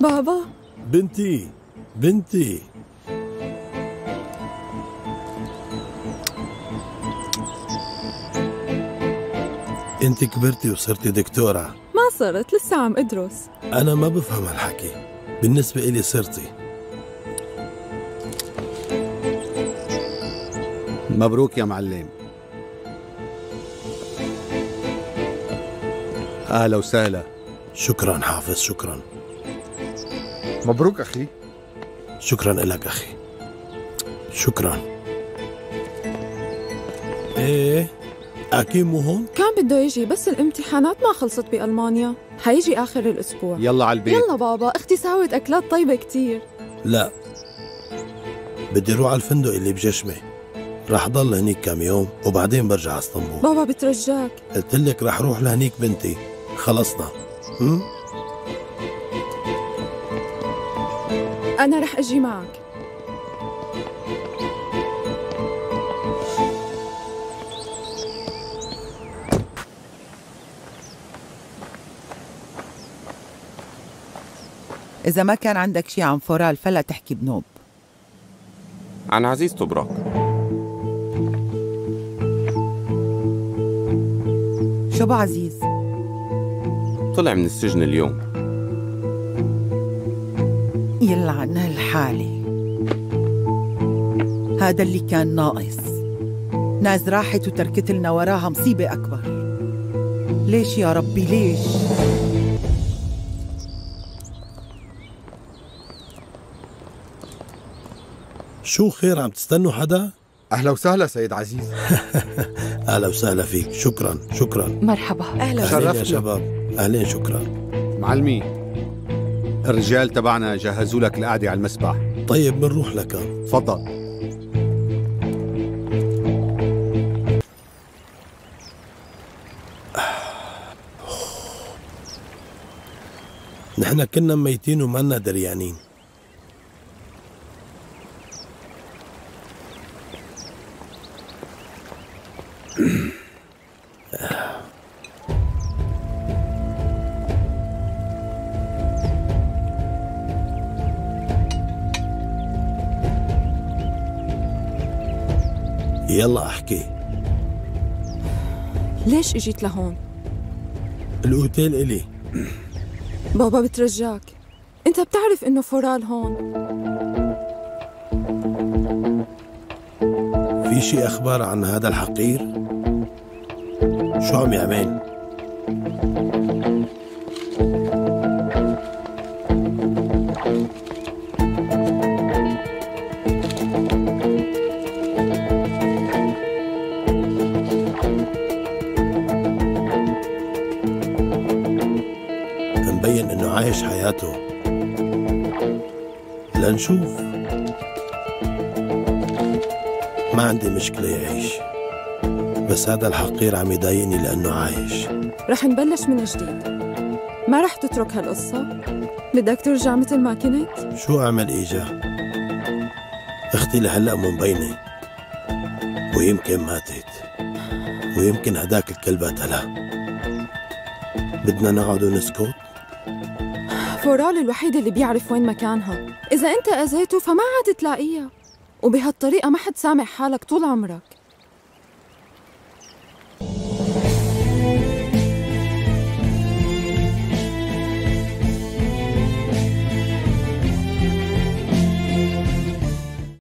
بابا. بنتي بنتي. انت كبرتي وصرتي دكتورة. ما صرت لسه عم ادرس. أنا ما بفهم هالحكي. بالنسبة إلي صرتي. مبروك يا معلم. أهلا وسهلا. شكرا حافظ شكرا. مبروك أخي. شكرا لك أخي. شكرا. إيه أكيد مو هون كان بده يجي بس الامتحانات ما خلصت بألمانيا. حيجي آخر الأسبوع. يلا على البيت. يلا بابا أختي ساوت أكلات طيبة كتير. لا. بدي أروح على الفندق اللي بجشمة راح ضل هنيك كم يوم وبعدين برجع على إسطنبول. بابا بترجاك. قلت لك راح أروح لهنيك بنتي. خلصنا. هم؟ أنا رح أجي معك. إذا ما كان عندك شي عن فورال فلا تحكي بنوب. عن عزيز طبراق شو أبو عزيز طلع من السجن اليوم. يلعن هالحالة هذا اللي كان ناقص. ناس راحت وتركت لنا وراها مصيبة أكبر. ليش يا ربي ليش؟ شو خير عم تستنوا حدا؟ أهلا وسهلا سيد عزيز. أهلا وسهلا فيك. شكرا شكرا. مرحبا. أهلا أهلين يا. شباب. أهلين شكرا. معلمي الرجال تبعنا جهزوا لك القعدة على المسبح. طيب بنروح لكان تفضل. نحن كنا ميتين وما دريانين. يلا احكي. ليش اجيت لهون؟ الأوتيل إلي. بابا بترجاك. انت بتعرف انه فورال هون. في شي أخبار عن هذا الحقير؟ شو عم يعمل؟ عايش حياته. لنشوف. ما عندي مشكلة يعيش. بس هذا الحقير عم يضايقني لأنه عايش. رح نبلش من جديد. ما رح تترك هالقصة؟ بدك ترجع مثل ما كنت؟ شو أعمل إيجا؟ أختي لهلأ مو مبينة ويمكن ماتت. ويمكن هداك الكلب قتلها. بدنا نقعد ونسكت؟ فورال الوحيد اللي بيعرف وين مكانها. إذا أنت أذيته فما عاد تلاقيها. وبهالطريقة ما حد سامع حالك طول عمرك.